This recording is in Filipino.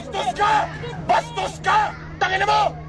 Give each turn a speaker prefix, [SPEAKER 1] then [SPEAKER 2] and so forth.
[SPEAKER 1] Bastos ka! Bastos ka! Tangina mo!